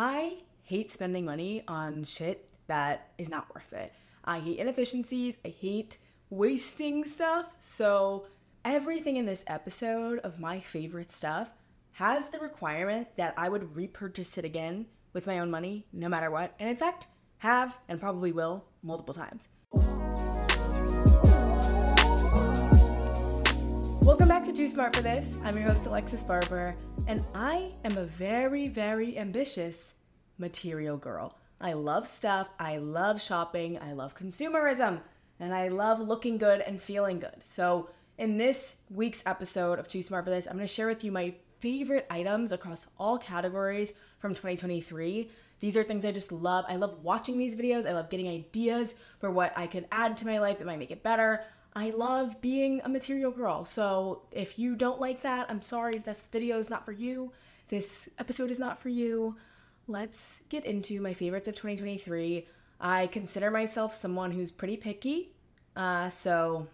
I hate spending money on shit that is not worth it. I hate inefficiencies. I hate wasting stuff. So, everything in this episode of my favorite stuff has the requirement that I would repurchase it again with my own money, no matter what. And in fact, have and probably will multiple times. Welcome back to Too Smart for This. I'm your host, Alexis Barber, and I am a very, very ambitious material girl. I love stuff, I love shopping, I love consumerism, and I love looking good and feeling good. So, in this week's episode of Too Smart for This, I'm to share with you my favorite items across all categories from 2023. These are things I just love. I love watching these videos. I love getting ideas for what I could add to my life that might make it better. I love being a material girl. So if you don't like that, I'm sorry. This video is not for you. This episode is not for you let's get into my favorites of 2023. I consider myself someone who's pretty picky. Uh, so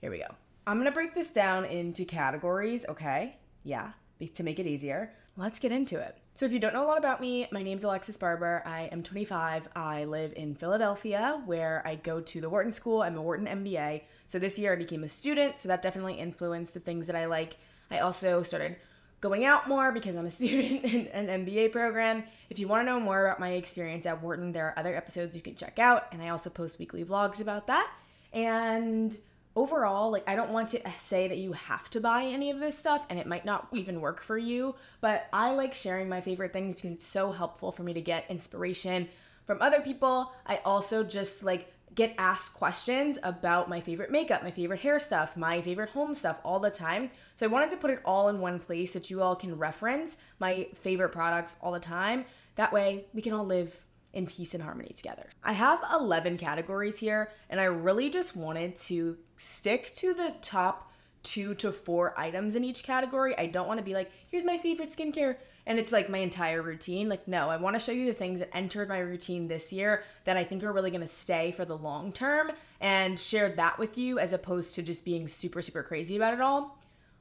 here we go. I'm going to break this down into categories, okay? Yeah, to make it easier. Let's get into it. So, if you don't know a lot about me, my name's Alexis Barber. I am 25. I live in Philadelphia, where I go to the Wharton School. I'm a Wharton MBA. So, this year I became a student, so that definitely influenced the things that I like. I also started going out more because I'm a student in an MBA program. If you want to know more about my experience at Wharton, there are other episodes you can check out, and I also post weekly vlogs about that. And overall, like, I don't want to uh, say that you have to buy any of this stuff, and it might not even work for you, but I like sharing my favorite things because it's so helpful for me to get inspiration from other people. I also just like get asked questions about my favorite makeup, my favorite hair stuff, my favorite home stuff all the time. So I wanted to put it all in one place that you all can reference my favorite products all the time. That way we can all live in peace and harmony together. I have 11 categories here, and I really just wanted to stick to the top two to four items in each category. I don't want to be like, here's my favorite skincare and it's like my entire routine. Like, no, I want to show you the things that entered my routine this year that I think are really going to stay for the long term and share that with you as opposed to just being super, super crazy about it all.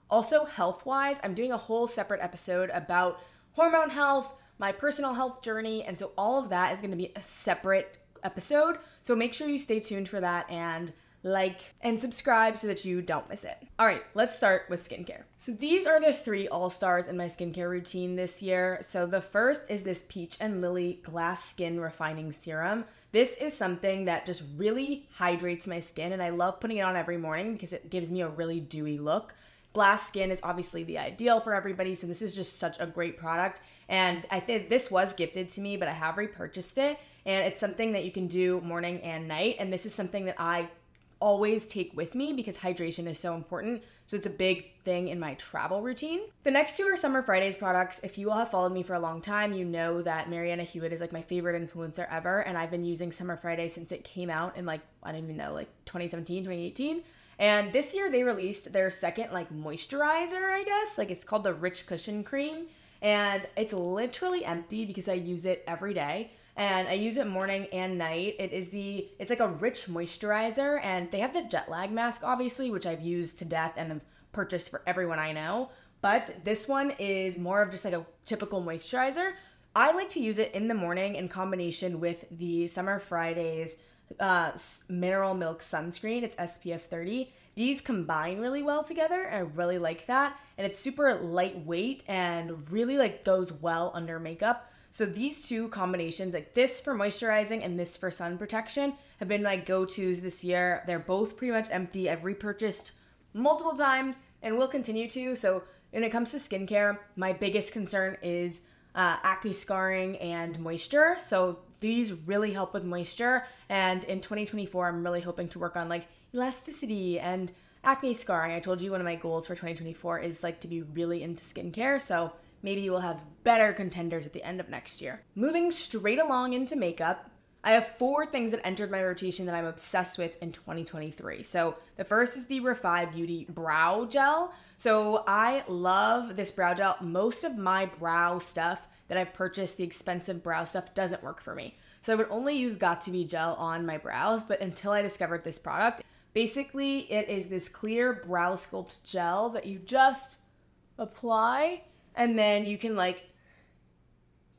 Also, health wise, I'm doing a whole separate episode about hormone health, my personal health journey, and so all of that is going to be a separate episode. So make sure you stay tuned for that and like, and subscribe so that you don't miss it. All right, let's start with skincare. So these are the three all stars in my skincare routine this year. So the first is this Peach and Lily Glass Skin Refining Serum. This is something that just really hydrates my skin, and I love putting it on every morning because it gives me a really dewy look. Glass skin is obviously the ideal for everybody, so this is just such a great product. And I think this was gifted to me, but I have repurchased it. And it's something that you can do morning and night. And this is something that I always take with me because hydration is so important. So it's a big thing in my travel routine. The next two are Summer Fridays products. If you all have followed me for a long time, you know that Marianna Hewitt is like my favorite influencer ever. And I've been using Summer Fridays since it came out in like, I don't even know, like 2017, 2018. And this year they released their second like moisturizer, I guess. Like it's called the Rich Cushion Cream. And it's literally empty because I use it every day and I use it morning and night. It is the it's like a rich moisturizer and they have the jet lag mask obviously, which I've used to death and have purchased for everyone I know. But this one is more of just like a typical moisturizer. I like to use it in the morning in combination with the Summer Fridays uh, mineral milk sunscreen. It's SPF 30. These combine really well together. And I really like that. And it's super lightweight and really like goes well under makeup. So these two combinations, like this for moisturizing and this for sun protection, have been my go-tos this year. They're both pretty much empty. I've repurchased multiple times and will continue to. So when it comes to skincare, my biggest concern is uh, acne scarring and moisture. So these really help with moisture. And in 2024, I'm really hoping to work on like elasticity and acne scarring. I told you one of my goals for 2024 is like to be really into skincare. So maybe you will have better contenders at the end of next year. Moving straight along into makeup, I have four things that entered my rotation that I'm obsessed with in 2023. So the first is the Refy Beauty Brow Gel. So I love this brow gel. Most of my brow stuff that I've purchased, the expensive brow stuff, doesn't work for me. So I would only use got2b gel on my brows, but until I discovered this product, basically it is this clear brow sculpt gel that you just apply and then you can like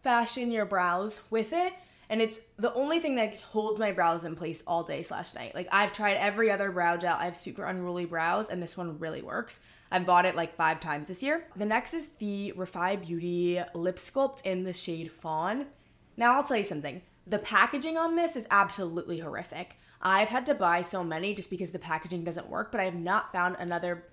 fashion your brows with it. And it's the only thing that holds my brows in place all day slash night. Like I've tried every other brow gel. I have super unruly brows, and this one really works. I've bought it like five times this year. The next is the Refy Beauty Lip Sculpt in the shade Fawn. Now I'll tell you something. The packaging on this is absolutely horrific. I've had to buy so many just because the packaging doesn't work, but I have not found another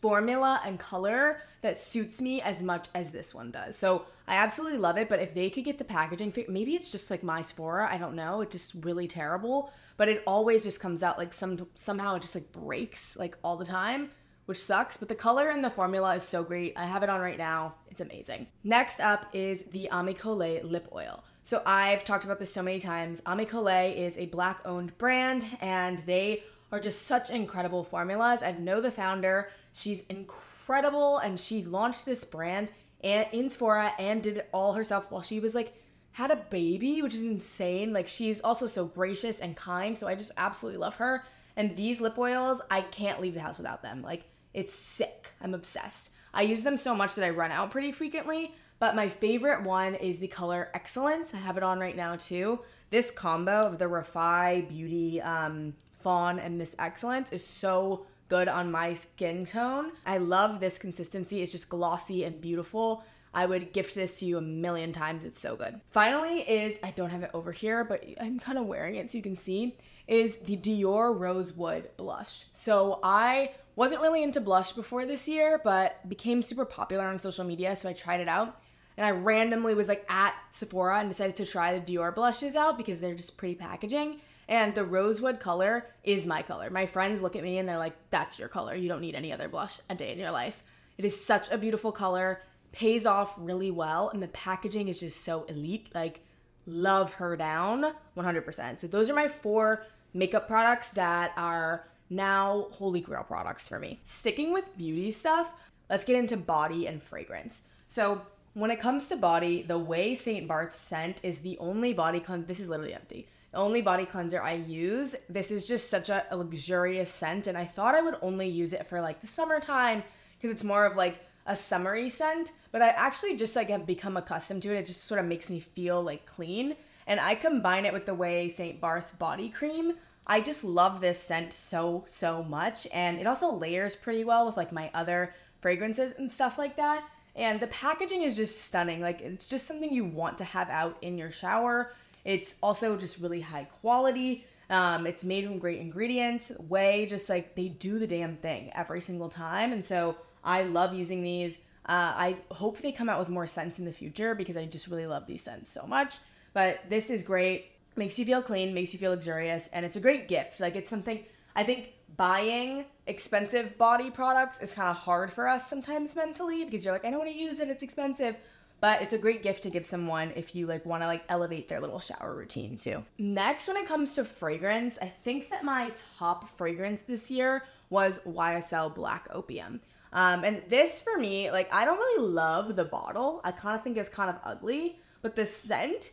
formula and color that suits me as much as this one does. So I absolutely love it, but if they could get the packaging, maybe it's just like my Sephora, I don't know, it's just really terrible, but it always just comes out like some somehow it just like breaks like all the time, which sucks, but the color and the formula is so great. I have it on right now. It's amazing. Next up is the Ami Cole lip oil. So I've talked about this so many times. Ami Cole is a black owned brand and they are just such incredible formulas. I know the founder. She's incredible and she launched this brand and in Sephora and did it all herself while she was like had a baby, which is insane. Like she's also so gracious and kind, so I just absolutely love her. And these lip oils, I can't leave the house without them. Like it's sick. I'm obsessed. I use them so much that I run out pretty frequently, but my favorite one is the color Excellence. I have it on right now too. This combo of the Refy Beauty um, Fawn and this Excellence is so good on my skin tone. I love this consistency. It's just glossy and beautiful. I would gift this to you a million times. It's so good. Finally is, I don't have it over here, but I'm kind of wearing it so you can see, is the Dior Rosewood blush. So I wasn't really into blush before this year, but became super popular on social media, so I tried it out. And I randomly was like at Sephora and decided to try the Dior blushes out because they're just pretty packaging. And the rosewood color is my color. My friends look at me and they're like, that's your color. You don't need any other blush a day in your life. It is such a beautiful color, pays off really well, and the packaging is just so elite. Like, love her down 100%. So, those are my four makeup products that are now holy grail products for me. Sticking with beauty stuff, let's get into body and fragrance. So, when it comes to body, the Ouai St. Barth scent is the only body. This is literally empty only body cleanser I use. This is just such a, luxurious scent, and I thought I would only use it for like the summertime because it's more of like a summery scent. But I actually just like have become accustomed to it. It just sort of makes me feel like clean. And I combine it with the Ouai St. Barth's body cream. I just love this scent so, so much. And it also layers pretty well with like my other fragrances and stuff like that. And the packaging is just stunning. Like, it's just something you want to have out in your shower. It's also just really high quality. Um, it's made from great ingredients. Ouai just like they do the damn thing every single time. And so I love using these. Uh, I hope they come out with more scents in the future because I just really love these scents so much. But this is great. Makes you feel clean, makes you feel luxurious, and it's a great gift. Like it's something I think buying expensive body products is kind of hard for us sometimes mentally because you're like, I don't want to use it, it's expensive but it's a great gift to give someone if you like want to like elevate their little shower routine too. Next, when it comes to fragrance, I think that my top fragrance this year was YSL Black Opium. Um, and this for me, like I don't really love the bottle. I kind of think it's kind of ugly, but the scent,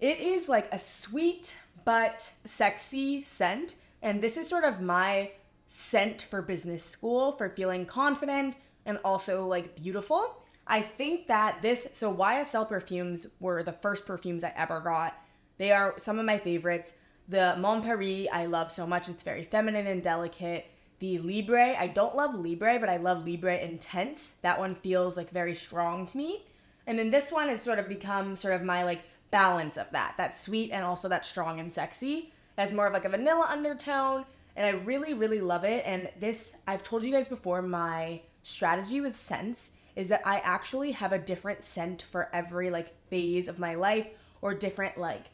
it is like a sweet but sexy scent. And this is sort of my scent for business school for feeling confident and also like beautiful. I think that this, so YSL perfumes were the first perfumes I ever got. They are some of my favorites. The Mon Paris, I love so much. It's very feminine and delicate. The Libre, I don't love Libre, but I love Libre Intense. That one feels like very strong to me. And then this one has sort of become sort of my like balance of that. That sweet and also that strong and sexy. It has more of like a vanilla undertone. And I really, really love it. And this, I've told you guys before, my strategy with scents is that I actually have a different scent for every like phase of my life or different like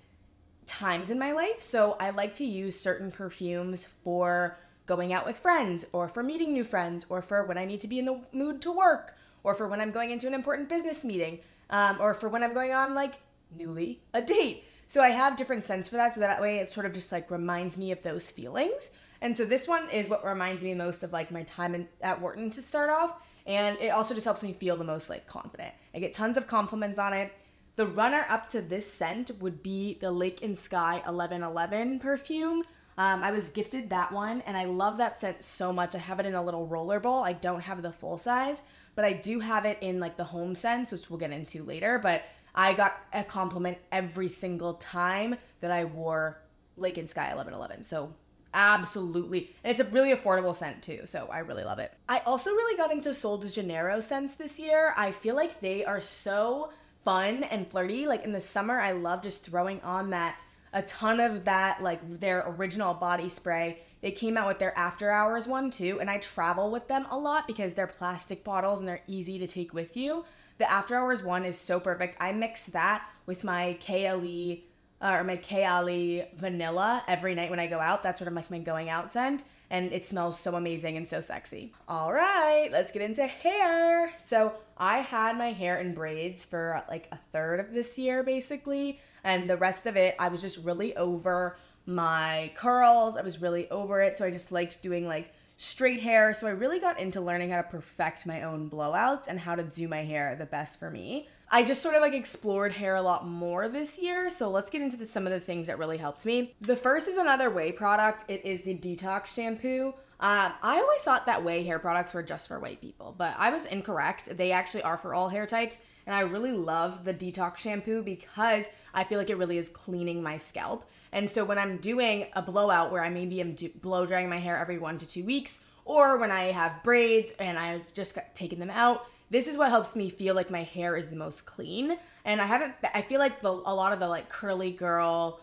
times in my life. So I like to use certain perfumes for going out with friends or for meeting new friends or for when I need to be in the mood to work or for when I'm going into an important business meeting um, or for when I'm going on like newly a date. So I have different scents for that so that way it sort of just like reminds me of those feelings. And so this one is what reminds me most of like my time in, at Wharton to start off and it also just helps me feel the most like confident. I get tons of compliments on it. The runner up to this scent would be the Lake and Skye 1111 perfume. Um, I was gifted that one, and I love that scent so much. I have it in a little roller bowl. I don't have the full size, but I do have it in like the home sense, which we'll get into later. But I got a compliment every single time that I wore Lake and Skye 1111. So absolutely. And it's a really affordable scent too, so I really love it. I also really got into Sol de Janeiro scents this year. I feel like they are so fun and flirty. Like in the summer, I love just throwing on that a ton of that like their original body spray. They came out with their after hours one too, and I travel with them a lot because they're plastic bottles and they're easy to take with you. The after hours one is so perfect. I mix that with my KLE uh, or my Kayali vanilla every night when I go out. That's sort of like my going out scent. And it smells so amazing and so sexy. All right, let's get into hair. So I had my hair in braids for like a third of this year, basically. And the rest of it, I was just really over my curls. I was really over it. So I just liked doing like straight hair. So I really got into learning how to perfect my own blowouts and how to do my hair the best for me. I just sort of like explored hair a lot more this year. So let's get into the, some of the things that really helped me. The first is another Ouai product. It is the detox shampoo. Um, I always thought that Ouai hair products were just for white people, but I was incorrect. They actually are for all hair types. And I really love the detox shampoo because I feel like it really is cleaning my scalp. And so when I'm doing a blowout where I maybe am do- blow drying my hair every one to two weeks, or when I have braids and I've just got, taken them out, this is what helps me feel like my hair is the most clean. And I haven't, I feel like the, a lot of the like curly girl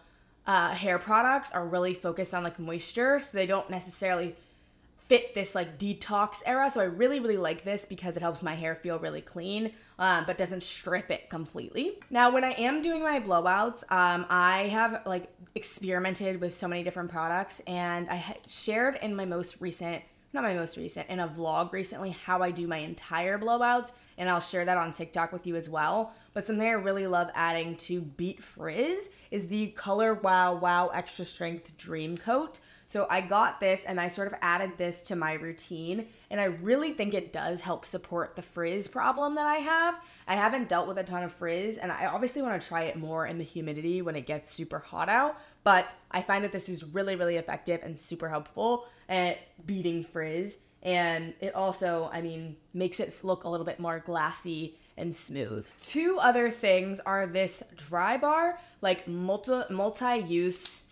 uh, hair products are really focused on like moisture. So they don't necessarily fit this like detox era. So I really, really like this because it helps my hair feel really clean, um, but doesn't strip it completely. Now, when I am doing my blowouts, um, I have like experimented with so many different products and I shared in my most recent not my most recent, in a vlog recently how I do my entire blowouts, and I'll share that on TikTok with you as well. But something I really love adding to Beat Frizz is the Color Wow Wow Extra Strength Dream Coat. So I got this and I sort of added this to my routine, and I really think it does help support the frizz problem that I have. I haven't dealt with a ton of frizz, and I obviously want to try it more in the humidity when it gets super hot out, but I find that this is really, really effective and super helpful at beating frizz. And it also, I mean, makes it look a little bit more glassy and smooth. Two other things are this Drybar, like multi multi-use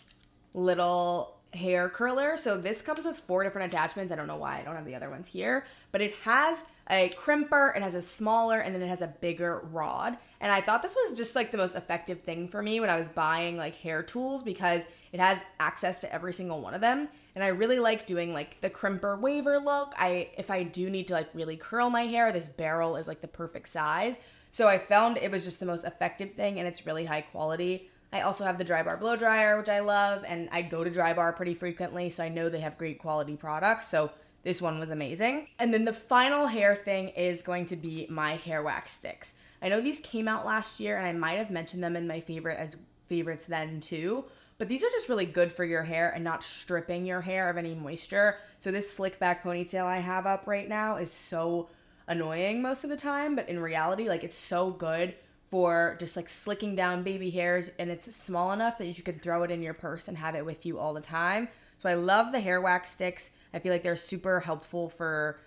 little hair curler. So this comes with four different attachments. I don't know why I don't have the other ones here, but it has a crimper, it has a smaller, and then it has a bigger rod. And I thought this was just like the most effective thing for me when I was buying like hair tools because it has access to every single one of them. And I really like doing like the crimper waver look. I if I do need to like really curl my hair, this barrel is like the perfect size. So I found it was just the most effective thing and it's really high quality. I also have the Drybar blow dryer, which I love, and I go to Drybar pretty frequently, so I know they have great quality products. So this one was amazing. And then the final hair thing is going to be my hair wax sticks. I know these came out last year and I might have mentioned them in my favorite as favorites then too. But these are just really good for your hair and not stripping your hair of any moisture. So this slick back ponytail I have up right now is so annoying most of the time, but in reality, like it's so good for just like slicking down baby hairs and it's small enough that you could throw it in your purse and have it with you all the time. So I love the hair wax sticks. I feel like they're super helpful for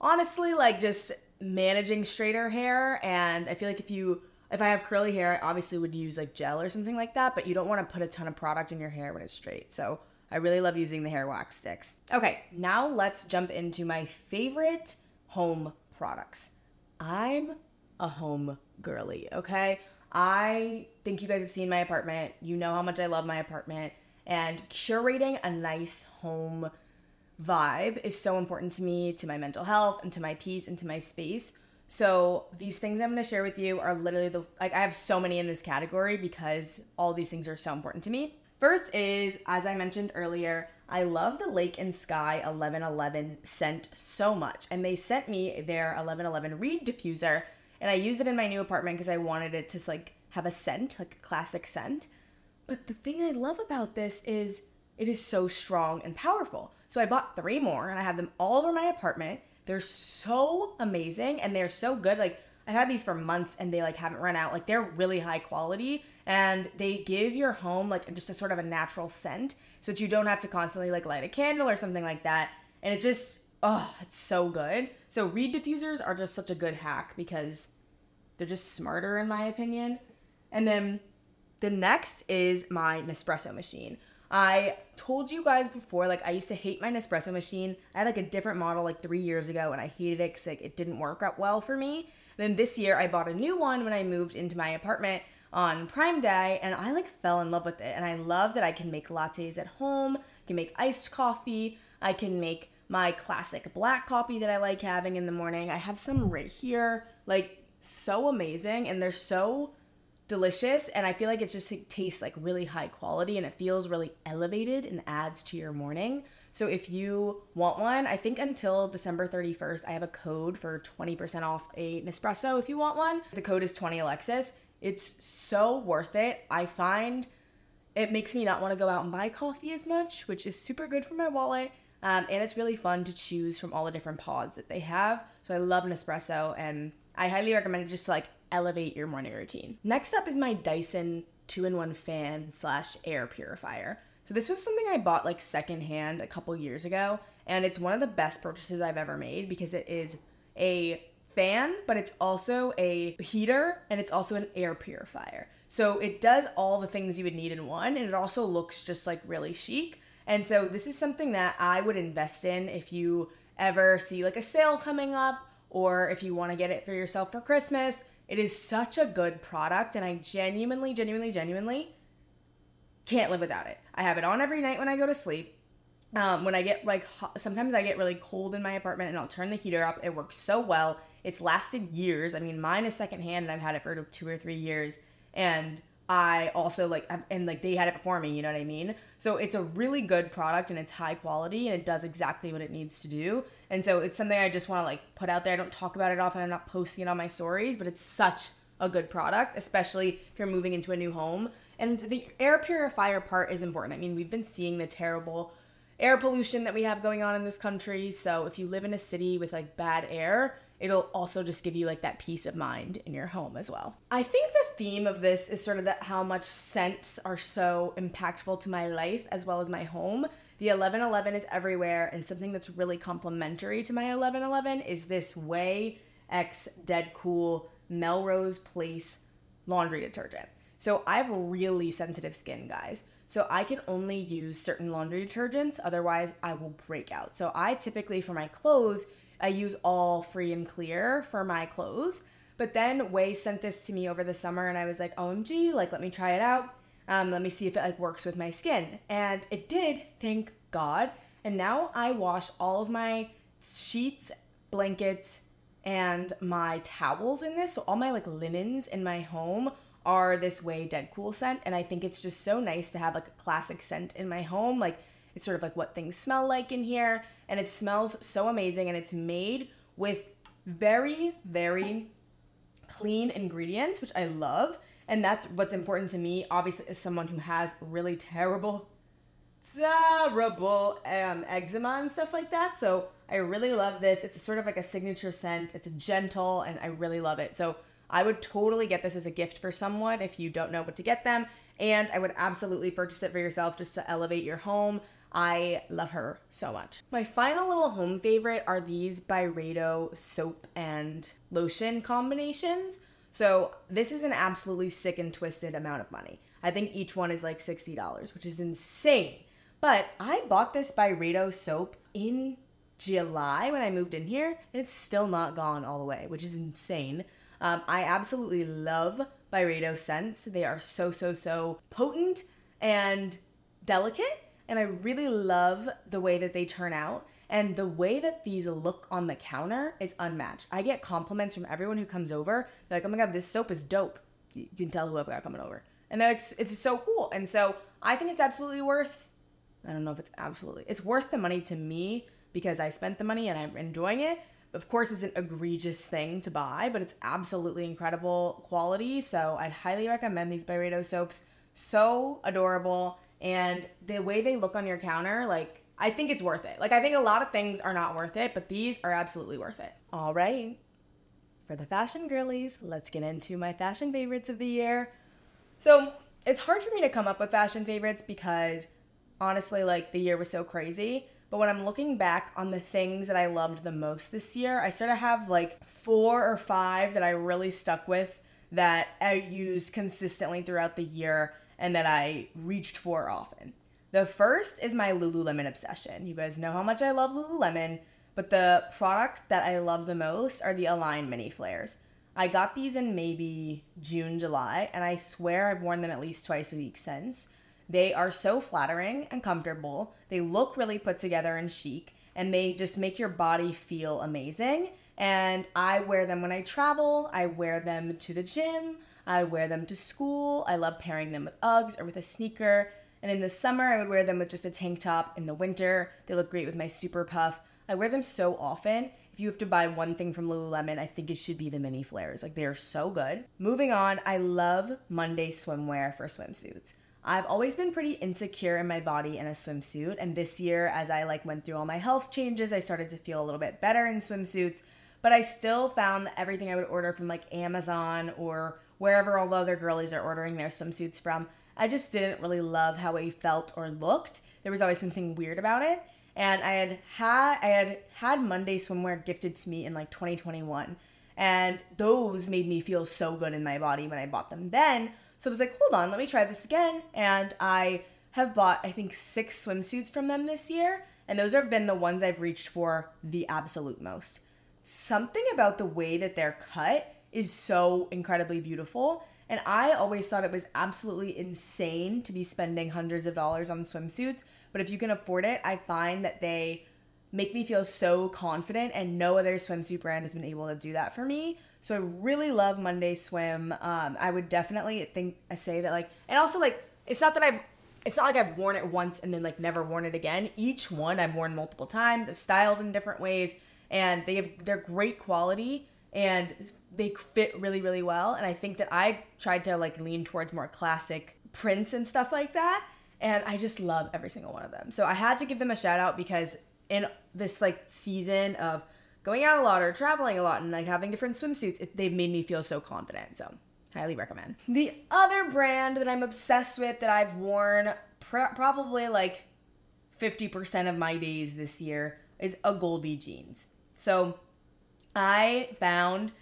honestly like just managing straighter hair and I feel like if you if I have curly hair, I obviously would use like gel or something like that, but you don't want to put a ton of product in your hair when it's straight. So I really love using the hair wax sticks. Okay, now let's jump into my favorite home products. I'm a home girly, okay? I think you guys have seen my apartment. You know how much I love my apartment. And curating a nice home vibe is so important to me, to my mental health, and to my peace, and to my space. So these things I'm going to share with you are literally the like I have so many in this category because all these things are so important to me. First is as I mentioned earlier, I love the Lake and Skye 1111 scent so much and they sent me their 1111 reed diffuser and I use it in my new apartment because I wanted it to like have a scent, like a classic scent. But the thing I love about this is it is so strong and powerful. So I bought three more and I have them all over my apartment. They're so amazing and they're so good. Like I've had these for months and they like haven't run out. Like they're really high quality and they give your home like just a sort of a natural scent so that you don't have to constantly like light a candle or something like that. And it just oh, it's so good. So reed diffusers are just such a good hack because they're just smarter in my opinion. And then the next is my Nespresso machine. I told you guys before, like I used to hate my Nespresso machine. I had like a different model like three years ago, and I hated it because like, it didn't work out well for me. Then this year, I bought a new one when I moved into my apartment on Prime Day, and I like fell in love with it. And I love that I can make lattes at home. I can make iced coffee. I can make my classic black coffee that I like having in the morning. I have some right here, like so amazing, and they're so delicious and i feel like it just it tastes like really high quality and it feels really elevated and adds to your morning. So if you want one i think until december 31st i have a code for 20% off a nespresso if you want one. The code is 20 alexis. It's so worth it. I find it makes me not want to go out and buy coffee as much which is super good for my wallet um, and it's really fun to choose from all the different pods that they have. So i love nespresso and i highly recommend it just to like elevate your morning routine. Next up is my Dyson two-in-one fan slash air purifier. So this was something I bought like secondhand a couple years ago, and it's one of the best purchases I've ever made because it is a fan, but it's also a heater and it's also an air purifier. So it does all the things you would need in one, and it also looks just like really chic. And so this is something that I would invest in if you ever see like a sale coming up or if you want to get it for yourself for Christmas. It is such a good product, and I genuinely, genuinely, genuinely can't live without it. I have it on every night when I go to sleep. Um, when I get like, hot, sometimes I get really cold in my apartment and I'll turn the heater up. It works so well. It's lasted years. I mean, mine is secondhand and I've had it for two or three years. And I also like, and like they had it before me, you know what I mean? So it's a really good product and it's high quality and it does exactly what it needs to do. And so it's something I just want to like put out there. I don't talk about it often. I'm not posting it on my stories, but it's such a good product, especially if you're moving into a new home. And the air purifier part is important. I mean, we've been seeing the terrible air pollution that we have going on in this country. So if you live in a city with like bad air, it'll also just give you like that peace of mind in your home as well. I think the theme of this is sort of that how much scents are so impactful to my life as well as my home. The 1111 is everywhere, and something that's really complementary to my 1111 is this Way X Dead Cool Melrose Place laundry detergent. So I have really sensitive skin, guys. So I can only use certain laundry detergents, otherwise, I will break out. So I typically, for my clothes, I use all free and clear for my clothes. But then Ouai sent this to me over the summer, and I was like, OMG, like, let me try it out. Um, let me see if it like works with my skin. And it did, thank God. And now I wash all of my sheets, blankets, and my towels in this. So all my like linens in my home are this Ouai DedCool scent. And I think it's just so nice to have like a classic scent in my home. Like it's sort of like what things smell like in here. And it smells so amazing. And it's made with very, very clean ingredients, which I love. And that's what's important to me, obviously, as someone who has really terrible, terrible um, eczema and stuff like that. So I really love this. It's sort of like a signature scent. It's gentle, and I really love it. So I would totally get this as a gift for someone if you don't know what to get them. And I would absolutely purchase it for yourself just to elevate your home. I love her so much. My final little home favorite are these Byredo soap and lotion combinations. So this is an absolutely sick and twisted amount of money. I think each one is like $60, which is insane. But I bought this Byredo soap in July when I moved in here, and it's still not gone all the way, which is insane. Um, I absolutely love Byredo scents. They are so, so, so potent and delicate, and I really love the way that they turn out. And the way that these look on the counter is unmatched. I get compliments from everyone who comes over. They're like, oh my God, this soap is dope. You can tell who I've got coming over. And they're like, it's so cool. And so I think it's absolutely worth, I don't know if it's absolutely, it's worth the money to me because I spent the money and I'm enjoying it. Of course, it's an egregious thing to buy, but it's absolutely incredible quality. So I'd highly recommend these Byredo soaps. So adorable. And the way they look on your counter, like, I think it's worth it. Like, I think a lot of things are not worth it, but these are absolutely worth it. All right. For the fashion girlies, let's get into my fashion favorites of the year. So, it's hard for me to come up with fashion favorites because honestly, like, the year was so crazy. But when I'm looking back on the things that I loved the most this year, I sort of have like four or five that I really stuck with that I used consistently throughout the year and that I reached for often. The first is my Lululemon obsession. You guys know how much I love Lululemon, but the product that I love the most are the Align Mini Flares. I got these in maybe June, July, and I swear I've worn them at least twice a week since. They are so flattering and comfortable. They look really put together and chic, and they just make your body feel amazing. And I wear them when I travel, I wear them to the gym, I wear them to school. I love pairing them with Uggs or with a sneaker. And in the summer, I would wear them with just a tank top. In the winter, they look great with my super puff. I wear them so often. If you have to buy one thing from Lululemon, I think it should be the mini flares. Like they are so good. Moving on, I love Monday swimwear for swimsuits. I've always been pretty insecure in my body in a swimsuit, and this year as I like went through all my health changes, I started to feel a little bit better in swimsuits, but I still found that everything I would order from like Amazon or wherever all the other girlies are ordering their swimsuits from, I just didn't really love how it felt or looked. There was always something weird about it. And I had had I had had Monday swimwear gifted to me in like 2021. And those made me feel so good in my body when I bought them then. So I was like, hold on, let me try this again. And I have bought, I think, six swimsuits from them this year. And those have been the ones I've reached for the absolute most. Something about the way that they're cut is so incredibly beautiful. And I always thought it was absolutely insane to be spending hundreds of dollars on swimsuits. But if you can afford it, I find that they make me feel so confident, and no other swimsuit brand has been able to do that for me. So I really love Monday Swim. Um, I would definitely think I say that like, and also like, it's not that I've, it's not like I've worn it once and then like never worn it again. Each one I've worn multiple times. I've styled in different ways, and they have they're great quality and they fit really really well. And I think that I tried to like lean towards more classic prints and stuff like that. And I just love every single one of them. So I had to give them a shout out because in this like season of going out a lot or traveling a lot and like having different swimsuits, it, they've made me feel so confident. So, highly recommend. The other brand that I'm obsessed with that I've worn pr- probably like 50% of my days this year is AGOLDE jeans. So, I found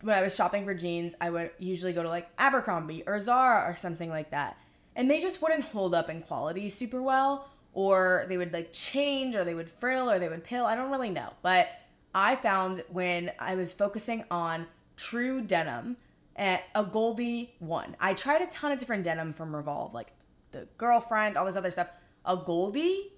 when I was shopping for jeans, I would usually go to like Abercrombie or Zara or something like that. And they just wouldn't hold up in quality super well, or they would like change, or they would frill, or they would pill. I don't really know. But I found when I was focusing on true denim at AGOLDE one. I tried a ton of different denim from Revolve, like the girlfriend, all this other stuff. AGOLDE,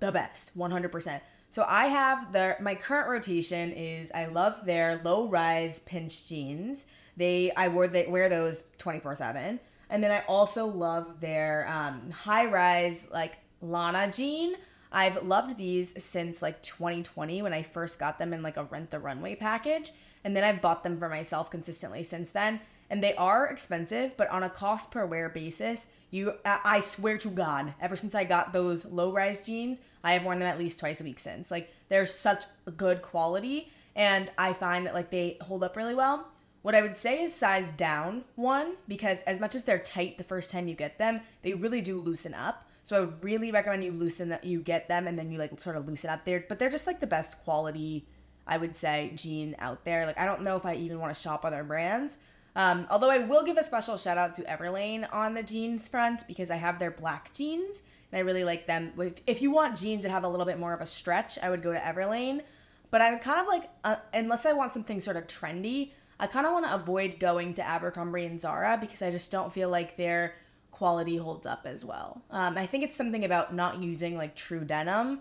the best, 100%. So I have their my current rotation is I love their low rise pinch jeans. They I wore they wear those 24/7. And then I also love their um, high rise like Lana jean. I've loved these since like 2020 when I first got them in like a rent the runway package. And then I've bought them for myself consistently since then. And they are expensive, but on a cost per wear basis, you I swear to God, ever since I got those low rise jeans, I have worn them at least twice a week since. Like they're such good quality and I find that like they hold up really well. What I would say is size down one because as much as they're tight the first time you get them, they really do loosen up. So I would really recommend you loosen that you get them and then you like sort of loosen up there. But they're just like the best quality, I would say, jean out there. Like I don't know if I even want to shop other brands. Um, although I will give a special shout out to Everlane on the jeans front because I have their black jeans and I really like them. If, if you want jeans that have a little bit more of a stretch, I would go to Everlane. But I'm kind of like, uh, unless I want something sort of trendy, I kind of want to avoid going to Abercrombie and Zara because I just don't feel like they're quality holds up as well. Um, I think it's something about not using like true denim,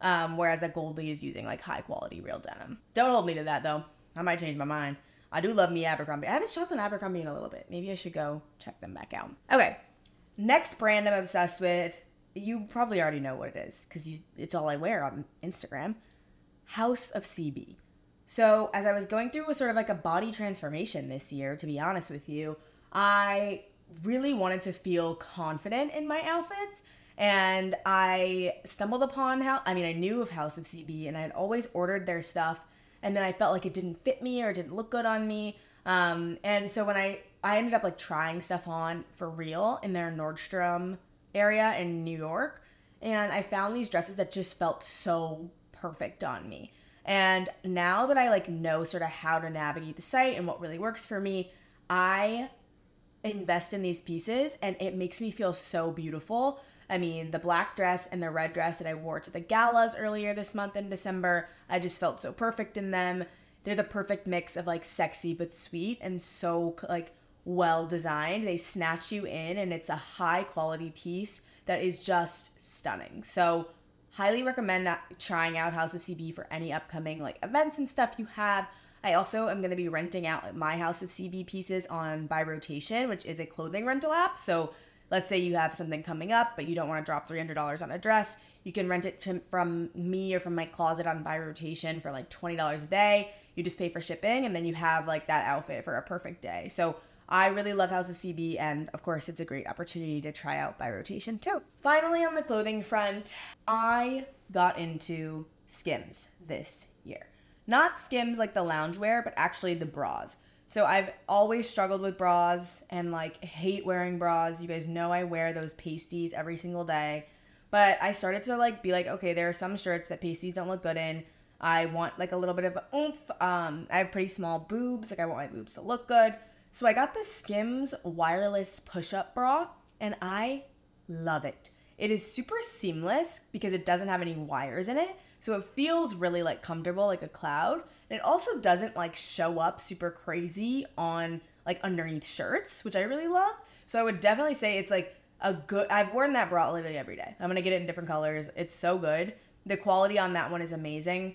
um, whereas AGOLDE is using like high quality real denim. Don't hold me to that though. I might change my mind. I do love me Abercrombie. I haven't shopped on Abercrombie in a little bit. Maybe I should go check them back out. Okay, next brand I'm obsessed with. You probably already know what it is because it's all I wear on Instagram. House of CB. So as I was going through a sort of like a body transformation this year, to be honest with you, I really wanted to feel confident in my outfits. And I stumbled upon how, I mean, I knew of House of CB and I had always ordered their stuff. And then I felt like it didn't fit me or didn't look good on me. Um, and so when I, I ended up like trying stuff on for real in their Nordstrom area in New York. and I found these dresses that just felt so perfect on me. And now that I like know sort of how to navigate the site and what really works for me, I invest in these pieces and it makes me feel so beautiful. I mean, the black dress and the red dress that I wore to the galas earlier this month in December, I just felt so perfect in them. They're the perfect mix of like sexy but sweet and so like well designed. They snatch you in and it's a high quality piece that is just stunning. So, highly recommend trying out House of CB for any upcoming like events and stuff you have. I also am going to be renting out my House of CB pieces on By Rotation, which is a clothing rental app. So let's say you have something coming up, but you don't want to drop $300 on a dress. You can rent it from me or from my closet on By Rotation for like $20 a day. You just pay for shipping and then you have like that outfit for a perfect day. So I really love House of CB, and of course, it's a great opportunity to try out by rotation too. Finally, on the clothing front, I got into Skims this year. Not skims like the loungewear, but actually the bras. So I've always struggled with bras and like hate wearing bras. You guys know I wear those pasties every single day. But I started to like be like, okay, there are some shirts that pasties don't look good in. I want like a little bit of oomph. Um, I have pretty small boobs. Like I want my boobs to look good. So I got the Skims wireless push-up bra and I love it. It is super seamless because it doesn't have any wires in it. So it feels really like comfortable, like a cloud. It also doesn't like show up super crazy on like underneath shirts, which I really love. So I would definitely say it's like a good. I've worn that bra literally every day. I'm gonna get it in different colors. It's so good. The quality on that one is amazing.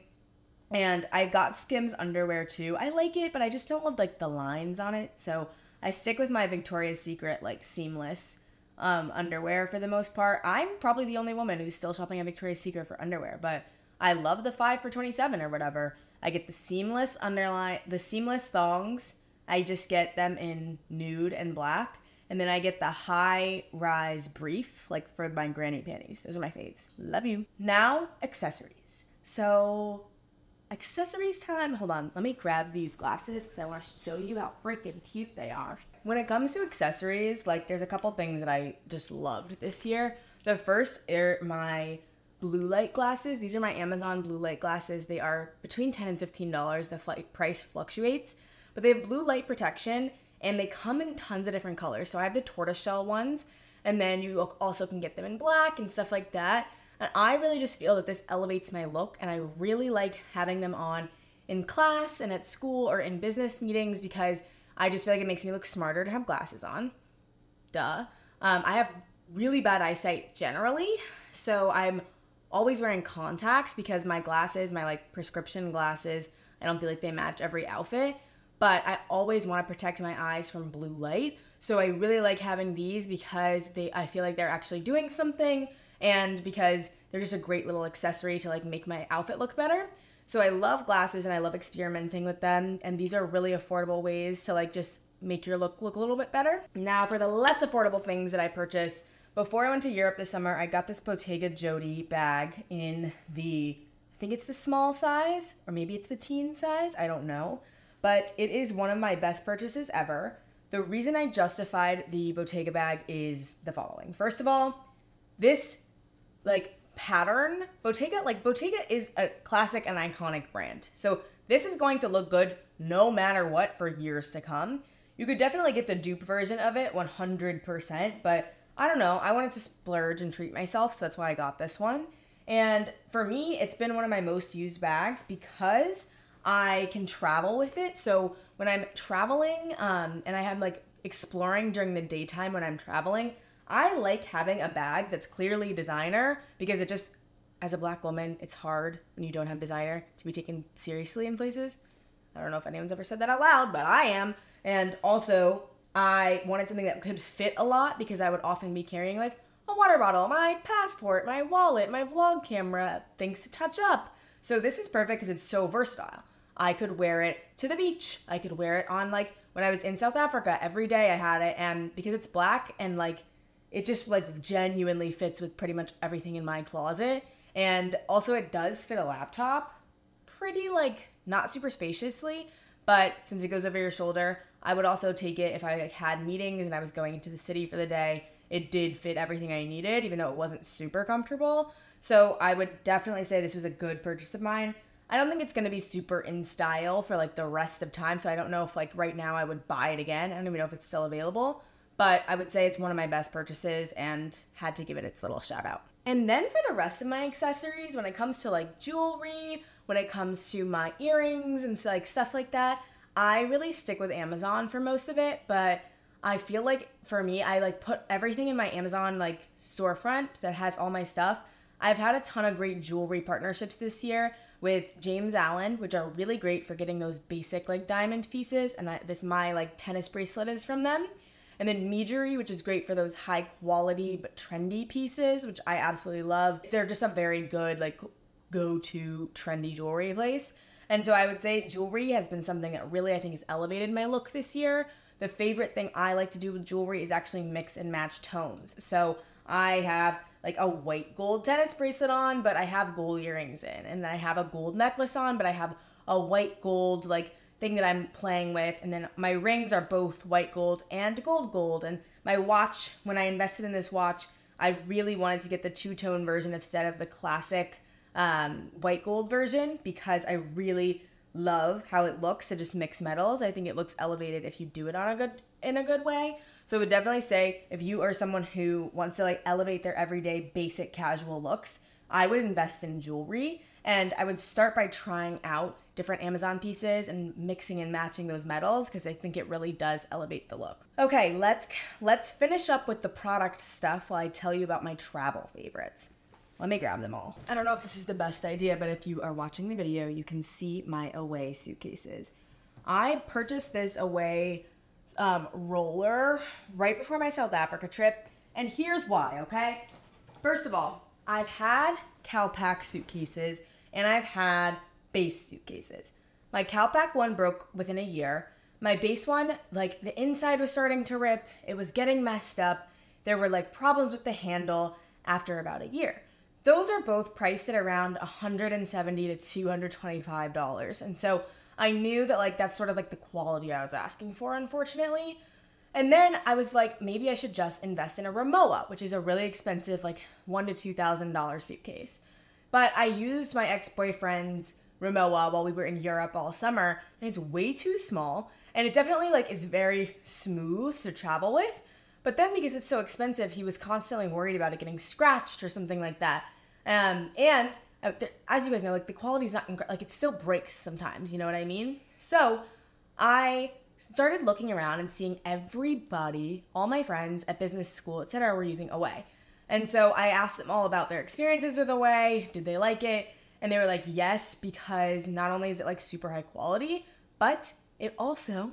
And I got Skims underwear too. I like it, but I just don't love like the lines on it. So I stick with my Victoria's Secret like seamless um, underwear for the most part. I'm probably the only woman who's still shopping at Victoria's Secret for underwear, but I love the 5 for 27 or whatever. I get the seamless underline the seamless thongs. I just get them in nude and black. And then I get the high rise brief, like for my granny panties. Those are my faves. Love you. Now, accessories. So, accessories time. Hold on. Let me grab these glasses because I want to show you how freaking cute they are. When it comes to accessories, like there's a couple things that I just loved this year. The first are my blue light glasses. These are my Amazon blue light glasses. They are between 10 and $15. The flight price fluctuates, but they have blue light protection and they come in tons of different colors. So I have the tortoiseshell ones, and then you also can get them in black and stuff like that. And I really just feel that this elevates my look, and I really like having them on in class and at school or in business meetings because I just feel like it makes me look smarter to have glasses on. Duh. Um, I have really bad eyesight generally, so I'm always wearing contacts because my glasses, my like prescription glasses, I don't feel like they match every outfit. But I always want to protect my eyes from blue light. So I really like having these because they I feel like they're actually doing something and because they're just a great little accessory to like make my outfit look better. So I love glasses and I love experimenting with them and these are really affordable ways to like just make your look look a little bit better. Now for the less affordable things that I purchase, before I went to Europe this summer, I got this Bottega Jodie bag in the, I think it's the small size, or maybe it's the teen size, I don't know. But it is one of my best purchases ever. The reason I justified the Bottega bag is the following. First of all, this like pattern, Bottega, like Bottega is a classic and iconic brand. So this is going to look good no matter what for years to come. You could definitely get the dupe version of it 100%, but I don't know. I wanted to splurge and treat myself, so that's why I got this one. And for me, it's been one of my most used bags because I can travel with it. So when I'm traveling um, and I have like exploring during the daytime when I'm traveling, I like having a bag that's clearly designer because it just, as a black woman, it's hard when you don't have designer to be taken seriously in places. I don't know if anyone's ever said that out loud, but I am. And also, I wanted something that could fit a lot because I would often be carrying like a water bottle, my passport, my wallet, my vlog camera, things to touch up. So this is perfect because it's so versatile. I could wear it to the beach. I could wear it on like when I was in South Africa every day I had it and because it's black and like it just like genuinely fits with pretty much everything in my closet and also it does fit a laptop pretty like not super spaciously, but since it goes over your shoulder, I would also take it if I like, had meetings and I was going into the city for the day it did fit everything I needed, even though it wasn't super comfortable. So I would definitely say this was a good purchase of mine. I don't think it's gonna be super in style for like the rest of time. So I don't know if like right now I would buy it again. I don't even know if it's still available. But I would say it's one of my best purchases and had to give it its little shout out. And then for the rest of my accessories, when it comes to like jewelry, when it comes to my earrings and so, like stuff like that, I really stick with Amazon for most of it, but I feel like for me, I like put everything in my Amazon like storefront that has all my stuff. I've had a ton of great jewelry partnerships this year with James Allen, which are really great for getting those basic like diamond pieces. And I, this my like tennis bracelet is from them. And then Mejuri, which is great for those high quality but trendy pieces, which I absolutely love. They're just a very good like go-to trendy jewelry place. And so I would say jewelry has been something that really I think has elevated my look this year. The favorite thing I like to do with jewelry is actually mix and match tones. So I have like a white gold tennis bracelet on, but I have gold earrings in, and I have a gold necklace on, but I have a white gold like thing that I'm playing with, and then my rings are both white gold and gold gold, and my watch. When I invested in this watch, I really wanted to get the two tone version instead of the classic um, white gold version because I really love how it looks to just mix metals. I think it looks elevated if you do it on a good in a good way. So I would definitely say if you are someone who wants to like elevate their everyday basic casual looks, I would invest in jewelry and I would start by trying out different Amazon pieces and mixing and matching those metals because I think it really does elevate the look. Okay, let's let's finish up with the product stuff while I tell you about my travel favorites. Let me grab them all. I don't know if this is the best idea, but if you are watching the video, you can see my away suitcases. I purchased this away um, roller right before my South Africa trip. And here's why, okay? First of all, I've had CalPak suitcases and I've had Béis suitcases. My CalPak one broke within a year. My Béis one, like the inside was starting to rip, it was getting messed up. There were like problems with the handle after about a year. Those are both priced at around 170 to 225 dollars. And so I knew that like that's sort of like the quality I was asking for, unfortunately. And then I was like, maybe I should just invest in a Rimowa, which is a really expensive, like one to two thousand dollar suitcase. But I used my ex boyfriend's Rimowa while we were in Europe all summer, and it's way too small, and it definitely like is very smooth to travel with. But then because it's so expensive, he was constantly worried about it getting scratched or something like that. Um, and uh, as you guys know, like the quality's not incre- like it still breaks sometimes. You know what I mean? So I started looking around and seeing everybody, all my friends at business school, etc., were using Away. And so I asked them all about their experiences with Away. Did they like it? And they were like, yes, because not only is it like super high quality, but it also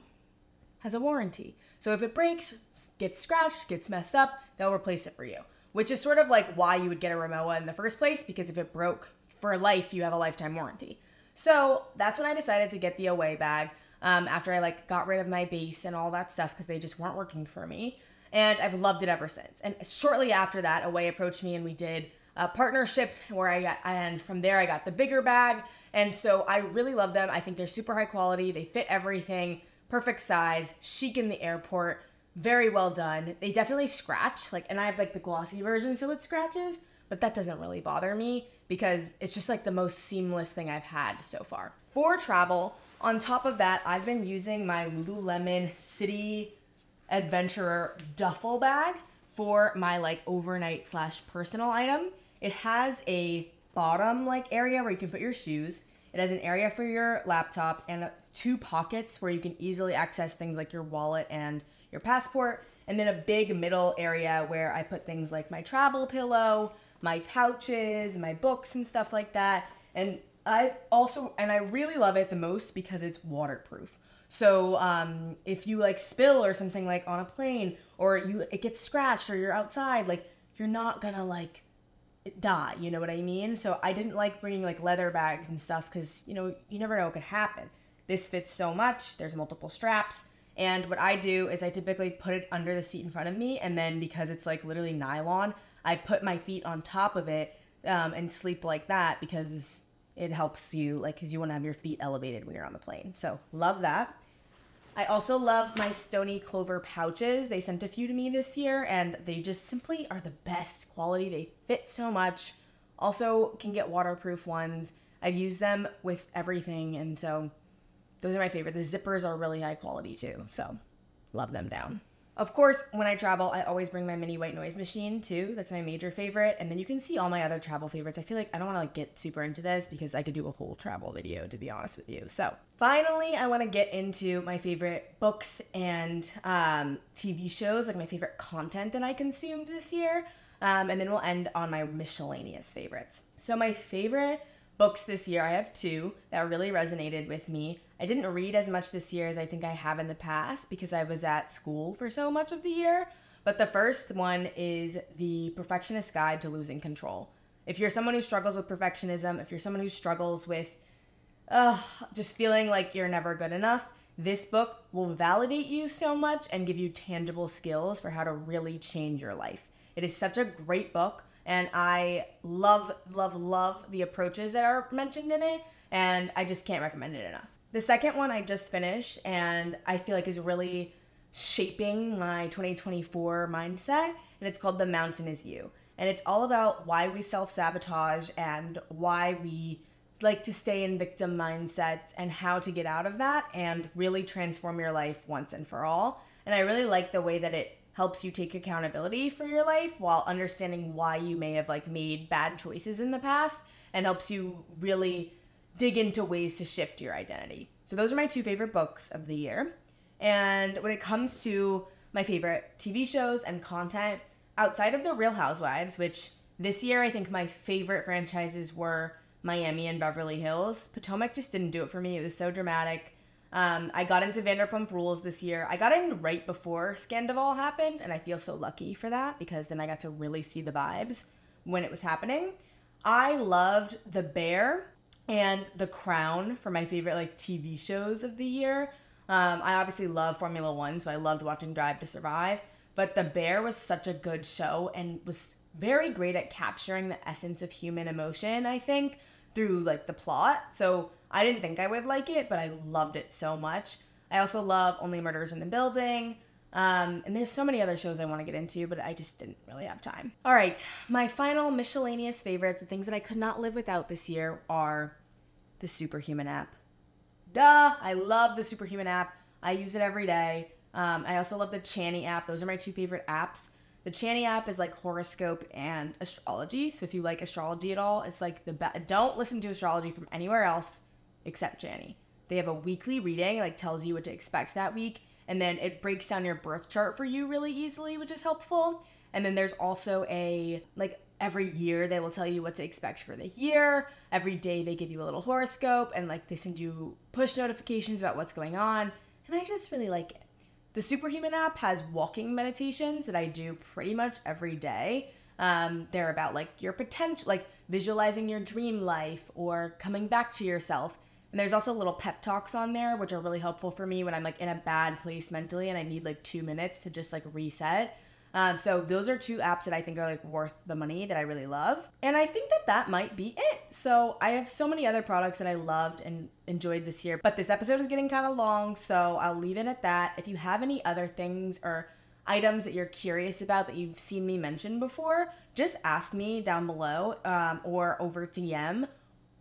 has a warranty. So if it breaks, gets scratched, gets messed up, they'll replace it for you. Which is sort of like why you would get a Rimowa in the first place, because if it broke, for life you have a lifetime warranty. So that's when I decided to get the away bag um, after I like got rid of my Béis and all that stuff because they just weren't working for me. And I've loved it ever since. And shortly after that, Away approached me and we did a partnership where I got, and from there I got the bigger bag. And so I really love them. I think they're super high quality. They fit everything, perfect size, chic in the airport, very well done. They definitely scratch, like, and I have like the glossy version so it scratches, but that doesn't really bother me because it's just like the most seamless thing I've had so far. For travel, on top of that, I've been using my Lululemon City Adventurer duffel bag for my like overnight slash personal item. It has a bottom like area where you can put your shoes. It has an area for your laptop and two pockets where you can easily access things like your wallet and your passport. And then a big middle area where I put things like my travel pillow, my pouches, my books, and stuff like that. And I also, and I really love it the most because it's waterproof. So um, if you like spill or something like on a plane, or you it gets scratched, or you're outside, like you're not gonna like die. You know what I mean? So I didn't like bringing like leather bags and stuff because you know you never know what could happen. This fits so much. There's multiple straps. And what I do is I typically put it under the seat in front of me, and then because it's like literally nylon, I put my feet on top of it um, and sleep like that because it helps you, like, because you want to have your feet elevated when you're on the plane. So, love that. I also love my Stoney Clover pouches. They sent a few to me this year and they just simply are the best quality. They fit so much. Also, can get waterproof ones. I've used them with everything and so those are my favorite. The zippers are really high quality too. So, love them down. Of course, when I travel, I always bring my mini white noise machine too. That's my major favorite. And then you can see all my other travel favorites. I feel like I don't want to like get super into this because I could do a whole travel video to be honest with you. So finally, I want to get into my favorite books and um, TV shows, like my favorite content that I consumed this year. Um, and then we'll end on my miscellaneous favorites. So my favorite books this year. I have two that really resonated with me. I didn't read as much this year as I think I have in the past because I was at school for so much of the year. But the first one is The Perfectionist Guide to Losing Control. If you're someone who struggles with perfectionism, if you're someone who struggles with uh, just feeling like you're never good enough, this book will validate you so much and give you tangible skills for how to really change your life. It is such a great book and I love, love, love the approaches that are mentioned in it, and I just can't recommend it enough. The second one I just finished, and I feel like is really shaping my 2024 mindset, and it's called The Mountain Is You. And it's all about why we self sabotage and why we like to stay in victim mindsets and how to get out of that and really transform your life once and for all. And I really like the way that it helps you take accountability for your life while understanding why you may have like made bad choices in the past and helps you really dig into ways to shift your identity. So those are my two favorite books of the year. And when it comes to my favorite TV shows and content outside of the Real Housewives, which this year I think my favorite franchises were Miami and Beverly Hills. Potomac just didn't do it for me. It was so dramatic. Um, I got into Vanderpump Rules this year. I got in right before Scandoval happened, and I feel so lucky for that because then I got to really see the vibes when it was happening. I loved The Bear and The Crown for my favorite like TV shows of the year. Um, I obviously love Formula One, so I loved watching Drive to Survive. But The Bear was such a good show and was very great at capturing the essence of human emotion, I think, through like the plot. So I didn't think I would like it, but I loved it so much. I also love Only Murders in the Building. Um, and there's so many other shows I want to get into, but I just didn't really have time. All right, my final miscellaneous favorites, the things that I could not live without this year, are the Superhuman app. Duh! I love the Superhuman app. I use it every day. Um, I also love the Chani app. Those are my two favorite apps. The Chani app is like horoscope and astrology. So if you like astrology at all, it's like the best. Don't listen to astrology from anywhere else except Chani. They have a weekly reading, like tells you what to expect that week, and then it breaks down your birth chart for you really easily, which is helpful. And then there's also a like every year they will tell you what to expect for the year. Every day they give you a little horoscope and like they send you push notifications about what's going on. And I just really like it. The Superhuman app has walking meditations that I do pretty much every day. Um, they're about like your potential, like visualizing your dream life or coming back to yourself. And there's also little pep talks on there, which are really helpful for me when I'm like in a bad place mentally and I need like two minutes to just like reset. Um, so those are two apps that I think are like worth the money that I really love. And I think that that might be it. So I have so many other products that I loved and enjoyed this year, but this episode is getting kind of long, so I'll leave it at that. If you have any other things or items that you're curious about that you've seen me mention before, just ask me down below um, or over DM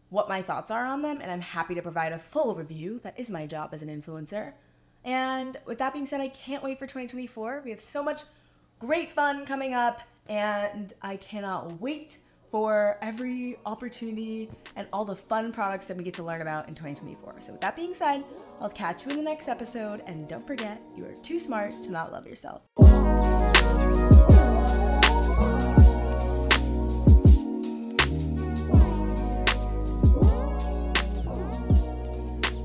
what my thoughts are on them, and I'm happy to provide a full review. That is my job as an influencer. And with that being said, I can't wait for 2024. We have so much great fun coming up, and I cannot wait for every opportunity and all the fun products that we get to learn about in 2024. So, with that being said, I'll catch you in the next episode, and don't forget, you are too smart to not love yourself.